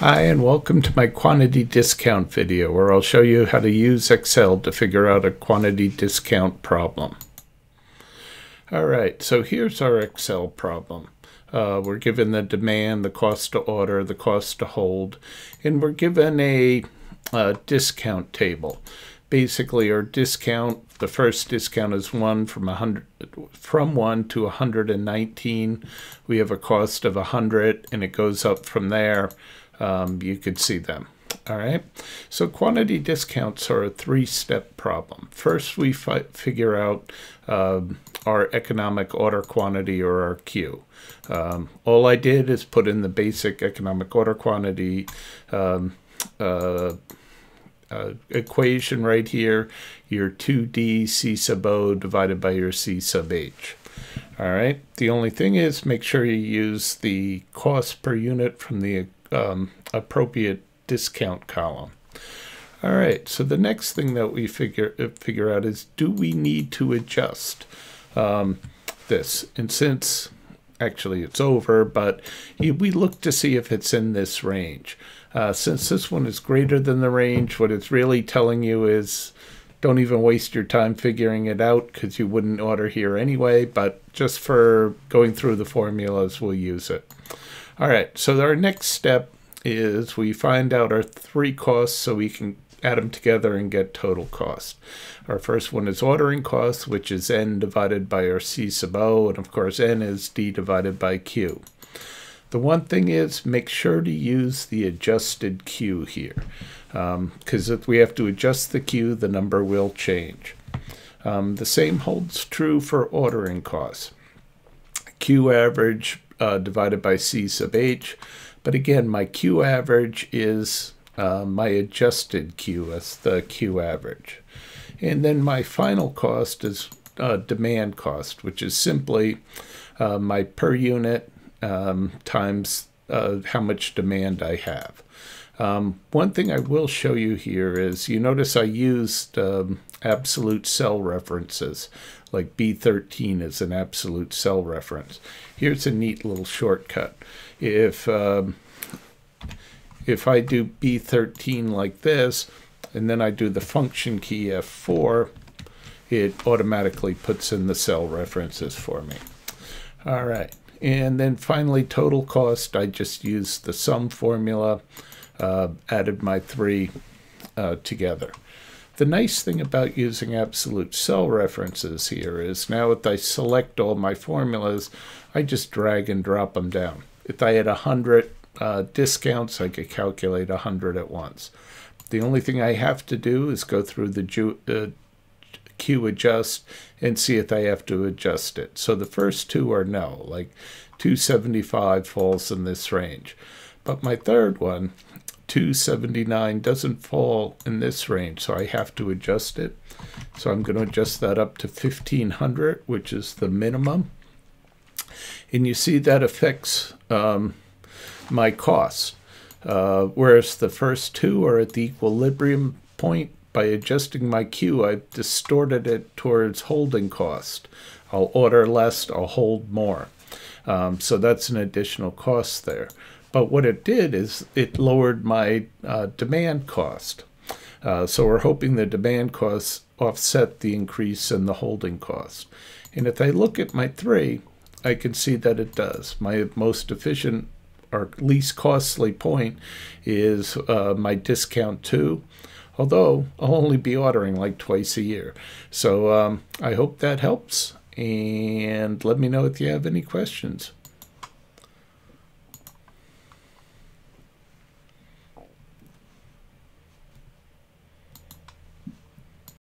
Hi and welcome to my quantity discount video where I'll show you how to use Excel to figure out a quantity discount problem. Alright, so here's our Excel problem. Uh, we're given the demand, the cost to order, the cost to hold, and we're given a, a discount table. Basically our discount, the first discount is 1 from a 100 from 1 to 119. We have a cost of 100 and it goes up from there um, you could see them. All right, so quantity discounts are a three-step problem. First, we figure out um, our economic order quantity or our Q. Um, all I did is put in the basic economic order quantity um, uh, uh, equation right here, your 2D C sub O divided by your C sub H. All right, the only thing is make sure you use the cost per unit from the um, appropriate discount column. All right, so the next thing that we figure uh, figure out is do we need to adjust um, this? And since actually it's over, but we look to see if it's in this range. Uh, since this one is greater than the range, what it's really telling you is don't even waste your time figuring it out because you wouldn't order here anyway, but just for going through the formulas, we'll use it. All right, so our next step is we find out our three costs so we can add them together and get total cost. Our first one is ordering cost, which is n divided by our c sub o, and of course n is d divided by q. The one thing is make sure to use the adjusted q here, because um, if we have to adjust the q, the number will change. Um, the same holds true for ordering costs. Q average uh, divided by C sub H. But again, my Q average is uh, my adjusted Q as the Q average. And then my final cost is uh, demand cost, which is simply uh, my per unit um, times uh, how much demand I have. Um, one thing I will show you here is you notice I used um, absolute cell references, like B13 is an absolute cell reference. Here's a neat little shortcut. If, um, if I do B13 like this, and then I do the function key F4, it automatically puts in the cell references for me. All right. And then finally, total cost, I just used the sum formula uh, added my three uh, together. The nice thing about using absolute cell references here is now if I select all my formulas, I just drag and drop them down. If I had 100 uh, discounts, I could calculate 100 at once. The only thing I have to do is go through the uh, Q adjust and see if I have to adjust it. So the first two are no, like 275 falls in this range. But my third one, 279 doesn't fall in this range, so I have to adjust it. So I'm going to adjust that up to 1500, which is the minimum. And you see that affects um, my costs. Uh, whereas the first two are at the equilibrium point, by adjusting my Q, I've distorted it towards holding cost. I'll order less, I'll hold more. Um, so that's an additional cost there. But what it did is it lowered my uh, demand cost. Uh, so we're hoping the demand costs offset the increase in the holding cost. And if I look at my three, I can see that it does. My most efficient or least costly point is uh, my discount two. although I'll only be ordering like twice a year. So um, I hope that helps, and let me know if you have any questions.